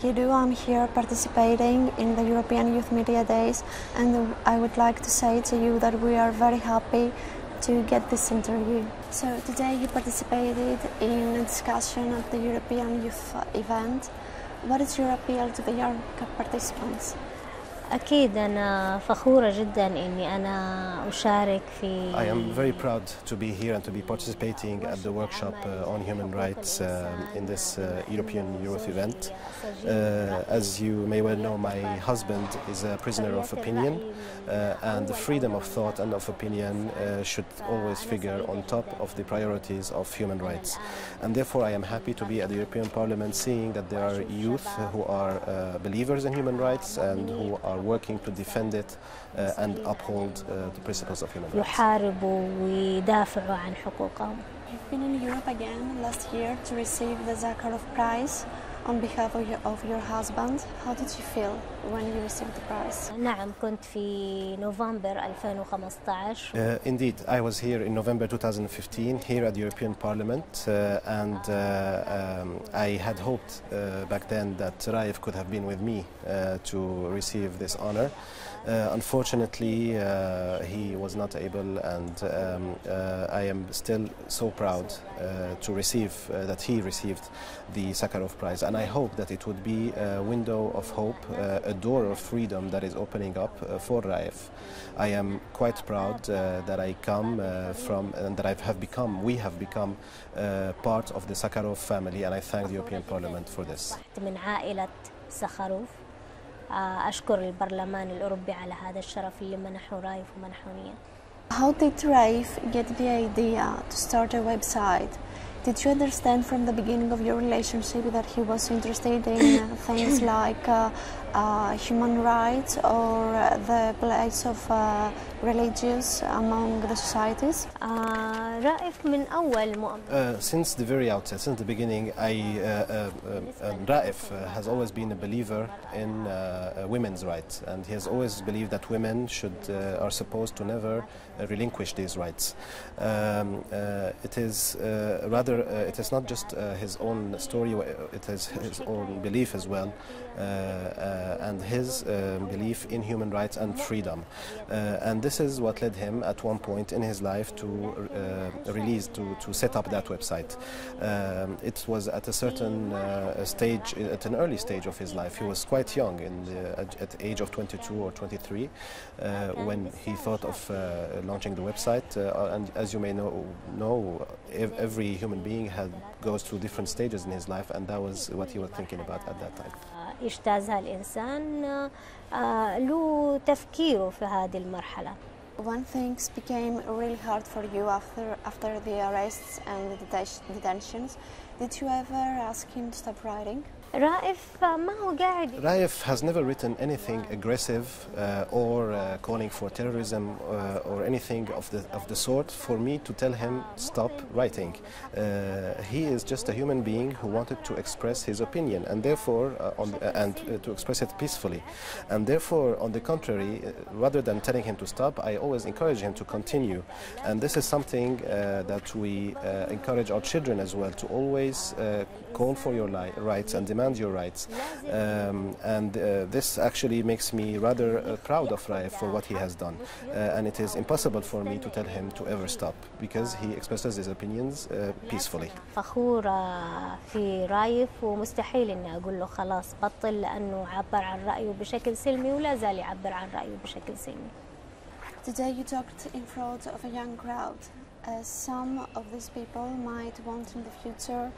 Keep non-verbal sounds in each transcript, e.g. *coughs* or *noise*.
like you do, I'm here participating in the European Youth Media Days, and I would like to say to you that we are very happy to get this interview. So today you participated in a discussion at the European Youth event. What is your appeal to the young participants? أكيد أنا فخورة جدا إني أنا أشارك في I am very proud to be here and to be participating at the workshop uh, on human rights uh, in this uh, European Youth event. Uh, as you may well know, my husband is a prisoner of opinion, uh, and the freedom of thought and of opinion uh, should always figure on top of the priorities of human rights. And therefore, I am happy to be at the European Parliament seeing that there are youth who are uh, believers in human rights and who are working to defend it uh, and uphold uh, the principles of human rights. يحاربوا ويدافعوا عن حقوقهم. I've been in Europe again last year to receive the Sakharov Prize on behalf of your, of your husband. How did you feel when you received the prize? نعم كنت في نوفمبر 2015 Uh, indeed, I was here in November 2015 here at the European Parliament, uh, and uh, um, I had hoped uh, back then that Raif could have been with me uh, to receive this honor. Uh, unfortunately, uh, he was not able, and um, uh, I am still so proud uh, to receive uh, that he received the Sakharov Prize, and I hope that it would be a window of hope, uh, a door of freedom that is opening up uh, for Raif. I am quite proud uh, that I come uh, from and that I have become, we have become uh, part of the Sakharov family, and I thank the European Parliament for this. أصبحت من عائلة سخروف آه، أشكر البرلمان الأوروبي على هذا الشرف اللي منحه رايف ومنحوني How did Raif get the idea to start a website? Did you understand from the beginning of your relationship that he was interested in uh, *coughs* things like uh, uh, human rights or uh, the place of uh, religious among the societies? آه، رائف من أول مؤمن Uh, since the very outset, since the beginning, I, uh, uh, uh, um, Raif uh, has always been a believer in uh, uh, women's rights, and he has always believed that women should uh, are supposed to never uh, relinquish these rights. Um, uh, it is uh, rather, uh, it is not just uh, his own story; it is his own belief as well, uh, and his uh, belief in human rights and freedom. And this is what led him at one point in his life to uh, release, to, to set up that website. Um, it was at a certain uh, stage, at an early stage of his life. He was quite young, in the, at, at the age of 22 or 23, uh, when he thought of uh, launching the website. Uh, and as you may know, know ev- every human being had, goes through different stages in his life, and that was what he was thinking about at that time. آه، يجتازها الإنسان آه، آه، له تفكيره في هذه المرحلة When things became really hard for you after after the arrests and the detention- detentions, did you ever ask him to stop writing? Raif has never written anything aggressive uh, or uh, calling for terrorism uh, or anything of the, of the sort for me to tell him stop writing. Uh, he is just a human being who wanted to express his opinion and therefore uh, the, uh, and to express it peacefully. And therefore, on the contrary, rather than telling him to stop, I always encourage him to continue. And this is something that we encourage our children as well to always call for your rights and demand your rights. Um, and uh, this actually makes me rather uh, proud of Raif for what he has done. Uh, and it is impossible for me to tell him to ever stop because he expresses his opinions uh, peacefully. فخورة في رايف ومستحيل اني اقول له خلاص بطل لانه عبر عن رأيه بشكل سلمي ولا زال يعبر عن رأيه بشكل سلمي Today you talked in front of a young crowd. Uh, some of these people might want in the future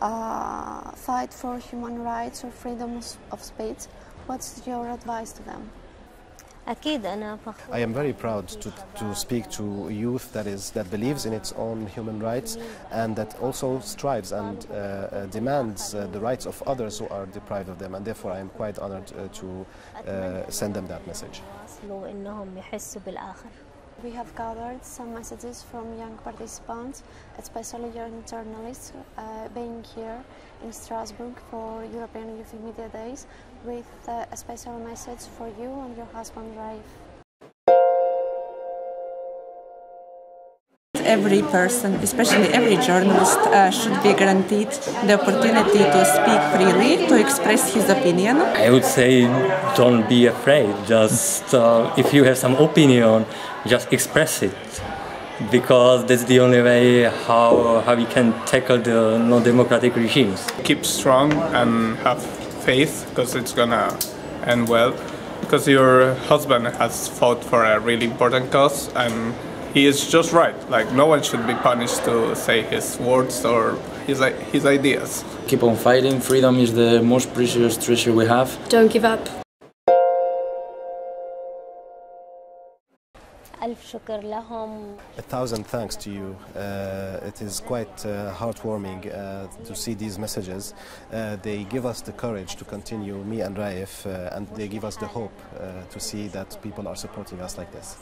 uh, fight for human rights or freedom of speech. What's your advice to them? I am very proud to, to speak to youth that is that believes in its own human rights and that also strives and uh, uh, demands uh, the rights of others who are deprived of them and therefore I am quite honored uh, to uh, send them that message. We have gathered some messages from young participants, especially young journalists, uh, being here in Strasbourg for European Youth Media Days with uh, a special message for you and your husband, Raif. Every person, especially every journalist, uh, should be guaranteed the opportunity to speak freely, to express his opinion. I would say don't be afraid. Just uh, if you have some opinion, just express it because that's the only way how, how we can tackle the non-democratic regimes. Keep strong and have faith because it's gonna end well. Because your husband has fought for a really important cause and he is just right. Like no one should be punished to say his words or his his ideas. Keep on fighting. Freedom is the most precious treasure we have. Don't give up. A thousand thanks to you. Uh, it is quite uh, heartwarming uh, to see these messages. Uh, they give us the courage to continue, me and Raif, uh, and they give us the hope uh, to see that people are supporting us like this.